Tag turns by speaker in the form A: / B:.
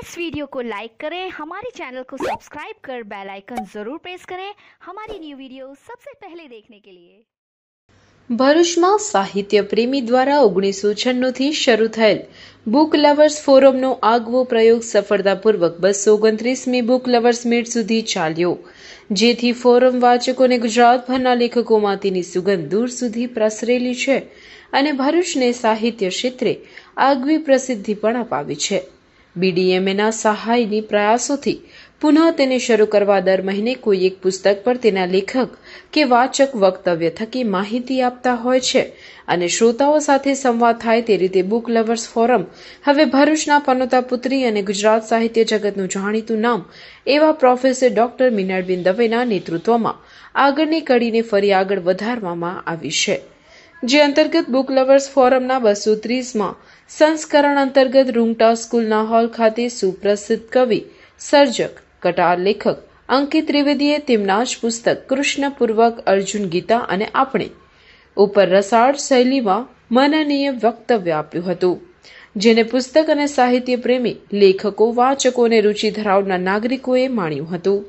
A: इस वीडियो को लाइक करें हमारे चैनल को सब्सक्राइब कर बेल आइकन जरूर प्रेस करें हमारी न्यू वीडियो सबसे पहले देखने के लिए
B: ભરૂચમાં સાહિત્ય પ્રેમી દ્વારા ઓગણીસો છન્નુંથી શરૂ થયેલ બુક લવર્સ ફોરમનો આગવો પ્રયોગ સફળતાપૂર્વક બસો ઓગણત્રીસમી બુક લવર્સ મીટ સુધી ચાલ્યો જેથી ફોરમ વાચકોને ગુજરાતભરના લેખકોમાં તેની સુગંધ દૂર સુધી પ્રસરેલી છે અને ભરૂચને સાહિત્ય ક્ષેત્રે આગવી પ્રસિદ્ધિ પણ અપાવી છે બીડીએમએના સહાયની પ્રયાસોથી પુનઃ તેને શરૂ કરવા દર મહિને કોઈ એક પુસ્તક પર તેના લેખક કે વાચક વક્તવ્ય થકી માહિતી આપતા હોય છે અને શ્રોતાઓ સાથે સંવાદ થાય તે રીતે બુક લવર્સ ફોરમ, હવે ભરૂચના પનોતા પુત્રી અને ગુજરાત સાહિત્ય જગતનું જાણીતું નામ, એવા પ્રોફેસર ડોક્ટર મીનાળબેન દવેના નેતૃત્વમાં આગળની કડીને ફરી આગળ વધારવામાં આવી છે. જે અંતર્ગત બુક લવર્સ ફોરમના બસો ત્રીસમાં સંસ્કરણ અંતર્ગત રૂંગટા સ્કૂલના હોલ ખાતે સુપ્રસિદ્ધ કવિ, સર્જક, કટાર લેખક અંકિત ત્રિવેદીએ તેમના જ પુસ્તક કૃષ્ણપૂર્વક અર્જુન ગીતા અને આપણે ઉપર રસાળ શૈલીમાં મનનીય વક્તવ્ય આપ્યું હતું, જેને પુસ્તક અને સાહિત્ય પ્રેમી લેખકો, વાચકો અને રુચિ ધરાવનાર નાગરિકોએ માણ્યું હતું.